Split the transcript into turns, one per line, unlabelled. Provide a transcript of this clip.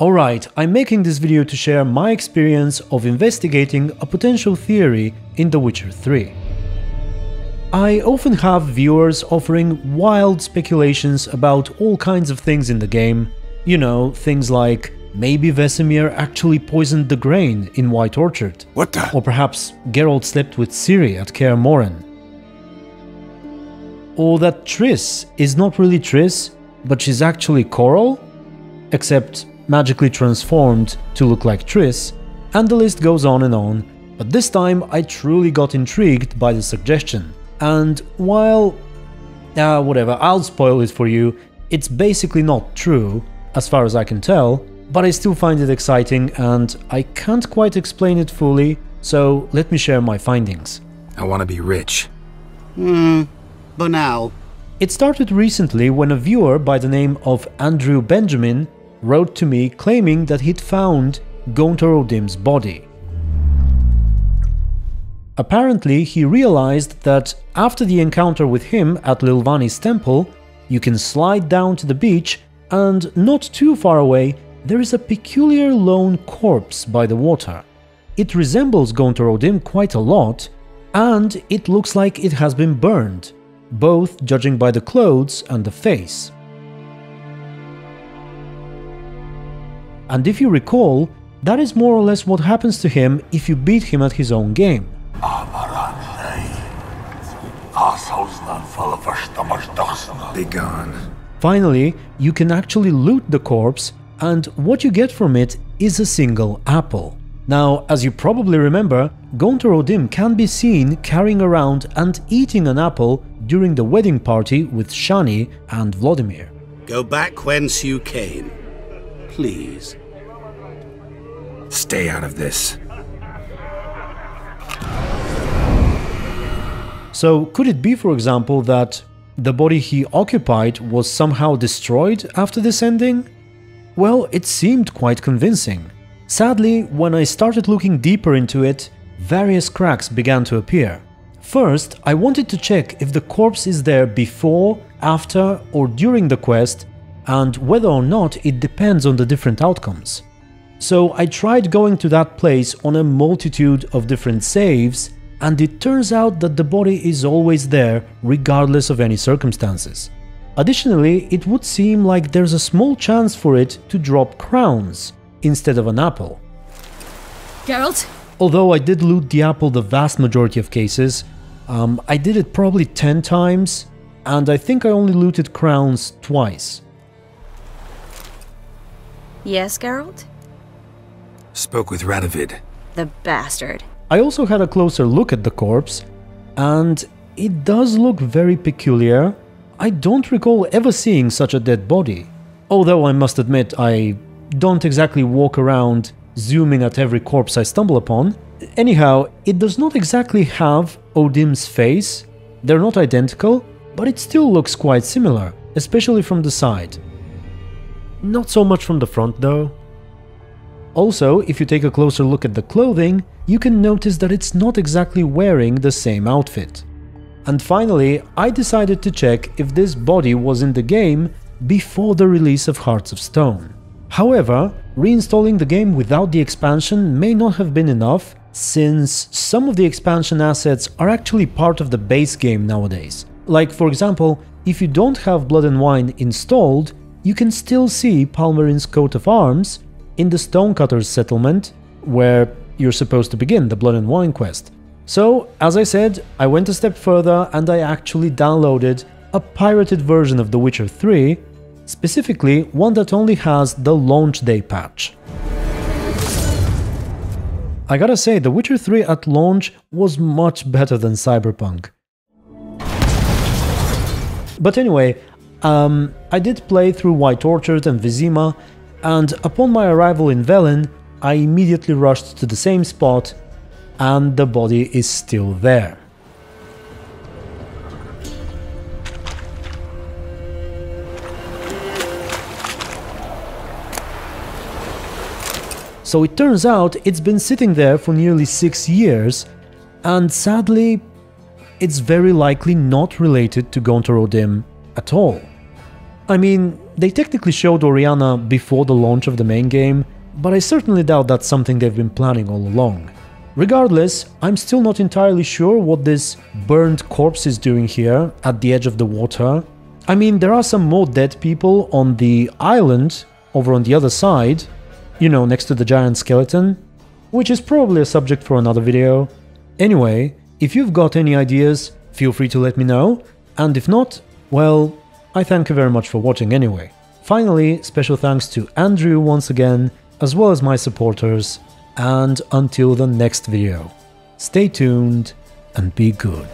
Alright, I'm making this video to share my experience of investigating a potential theory in The Witcher 3. I often have viewers offering wild speculations about all kinds of things in the game, you know, things like maybe Vesemir actually poisoned the grain in White Orchard.
What the?
Or perhaps Geralt slept with Ciri at Kaer Morhen. Or that Triss is not really Triss, but she's actually Coral? Except magically transformed to look like Triss, and the list goes on and on, but this time I truly got intrigued by the suggestion. And while... Uh, whatever, I'll spoil it for you, it's basically not true, as far as I can tell, but I still find it exciting and I can't quite explain it fully, so let me share my findings.
I want to be rich.
Hmm, banal.
It started recently when a viewer by the name of Andrew Benjamin wrote to me claiming that he'd found Gaunter O'Dimm's body. Apparently, he realized that after the encounter with him at Lilvani's temple, you can slide down to the beach and not too far away there is a peculiar lone corpse by the water. It resembles Gaunter O'Dimm quite a lot, and it looks like it has been burned, both judging by the clothes and the face. And if you recall, that is more or less what happens to him if you beat him at his own game.
Be gone.
Finally, you can actually loot the corpse, and what you get from it is a single apple. Now, as you probably remember, Gaunter O'Dimm can be seen carrying around and eating an apple during the wedding party with Shani and Vladimir.
Go back whence you came. Please.
Stay out of this.
So, could it be, for example, that the body he occupied was somehow destroyed after this ending? Well, it seemed quite convincing. Sadly, when I started looking deeper into it, various cracks began to appear. First, I wanted to check if the corpse is there before, after, or during the quest, and whether or not it depends on the different outcomes. So I tried going to that place on a multitude of different saves, and it turns out that the body is always there regardless of any circumstances. Additionally, it would seem like there's a small chance for it to drop crowns instead of an apple.
Geralt?
Although I did loot the apple the vast majority of cases, um, I did it probably 10 times, and I think I only looted crowns twice.
Yes, Geralt?
Spoke with Radovid.
The bastard.
I also had a closer look at the corpse, and it does look very peculiar. I don't recall ever seeing such a dead body. Although I must admit, I don't exactly walk around zooming at every corpse I stumble upon. Anyhow, it does not exactly have O'Dimm's face, they're not identical, but it still looks quite similar, especially from the side. Not so much from the front though. Also, if you take a closer look at the clothing, you can notice that it's not exactly wearing the same outfit. And finally, I decided to check if this body was in the game before the release of Hearts of Stone. However, reinstalling the game without the expansion may not have been enough, since some of the expansion assets are actually part of the base game nowadays. Like for example, if you don't have Blood and Wine installed, you can still see Palmerin's coat of arms in the Stonecutters settlement, where you're supposed to begin the Blood and Wine quest. So, as I said, I went a step further and I actually downloaded a pirated version of The Witcher 3, specifically one that only has the launch day patch. I gotta say, The Witcher 3 at launch was much better than Cyberpunk. But anyway, um, I did play through White Orchard and Vizima, and upon my arrival in Velen, I immediately rushed to the same spot, and the body is still there. So it turns out it's been sitting there for nearly six years, and sadly, it's very likely not related to Gaunter O'Dimm at all. I mean, They technically showed Oriana before the launch of the main game, but I certainly doubt that's something they've been planning all along. Regardless, I'm still not entirely sure what this burned corpse is doing here at the edge of the water. I mean, there are some more dead people on the island over on the other side, you know, next to the giant skeleton, which is probably a subject for another video. Anyway, if you've got any ideas, feel free to let me know, and if not, well, I thank you very much for watching anyway. Finally, special thanks to Andrew once again, as well as my supporters, and until the next video, stay tuned and be good.